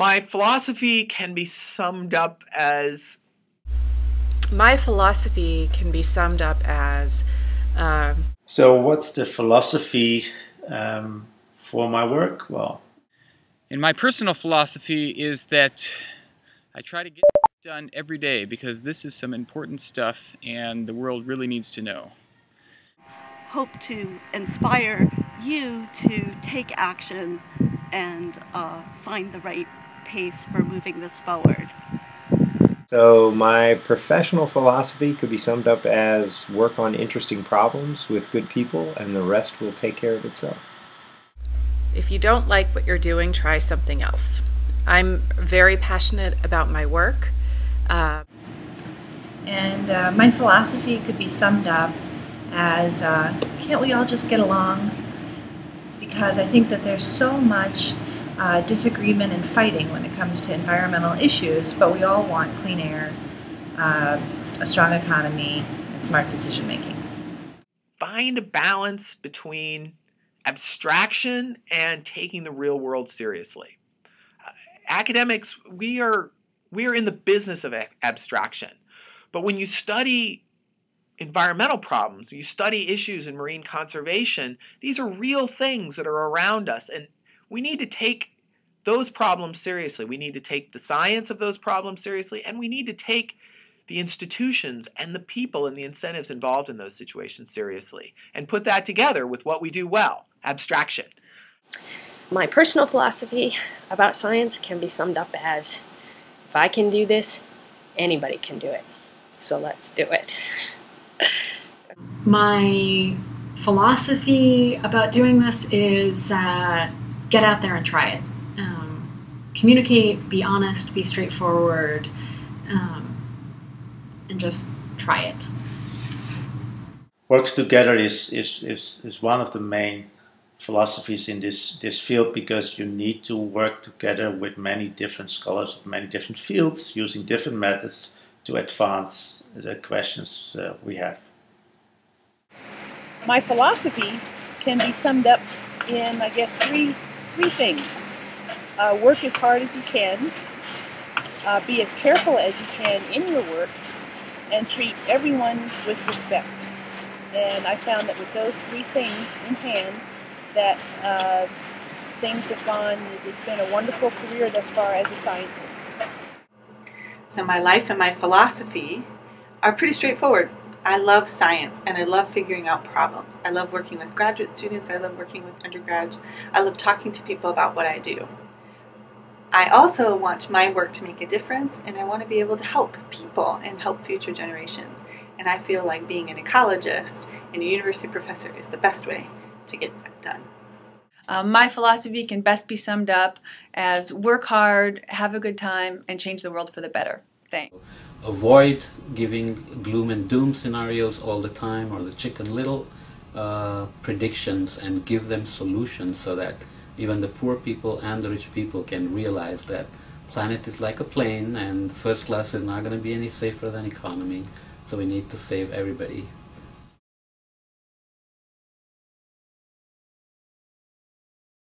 My philosophy can be summed up as. My philosophy can be summed up as. Um, so, what's the philosophy um, for my work? Well, and my personal philosophy is that I try to get done every day because this is some important stuff and the world really needs to know. Hope to inspire you to take action and uh, find the right pace for moving this forward. So, my professional philosophy could be summed up as work on interesting problems with good people, and the rest will take care of itself. If you don't like what you're doing, try something else. I'm very passionate about my work. Uh, and uh, my philosophy could be summed up as uh, can't we all just get along? Because I think that there's so much uh, disagreement and fighting when it comes to environmental issues, but we all want clean air, uh, a strong economy, and smart decision making. Find a balance between abstraction and taking the real world seriously. Uh, academics, we are we are in the business of abstraction. But when you study environmental problems, you study issues in marine conservation, these are real things that are around us. And we need to take those problems seriously. We need to take the science of those problems seriously, and we need to take the institutions and the people and the incentives involved in those situations seriously and put that together with what we do well abstraction. My personal philosophy about science can be summed up as if I can do this, anybody can do it. So let's do it. My philosophy about doing this is uh, get out there and try it. Communicate, be honest, be straightforward, um, and just try it. Works together is, is, is, is one of the main philosophies in this, this field because you need to work together with many different scholars of many different fields using different methods to advance the questions uh, we have. My philosophy can be summed up in, I guess, three, three things. Uh, work as hard as you can, uh, be as careful as you can in your work, and treat everyone with respect. And I found that with those three things in hand, that uh, things have gone, it's been a wonderful career thus far as a scientist. So, my life and my philosophy are pretty straightforward. I love science and I love figuring out problems. I love working with graduate students, I love working with undergrads, I love talking to people about what I do. I also want my work to make a difference and I want to be able to help people and help future generations. And I feel like being an ecologist and a university professor is the best way to get that done. Um, my philosophy can best be summed up as work hard, have a good time, and change the world for the better. Thanks. Avoid giving gloom and doom scenarios all the time or the chicken little uh, predictions and give them solutions so that even the poor people and the rich people can realize that planet is like a plane and first class is not going to be any safer than economy so we need to save everybody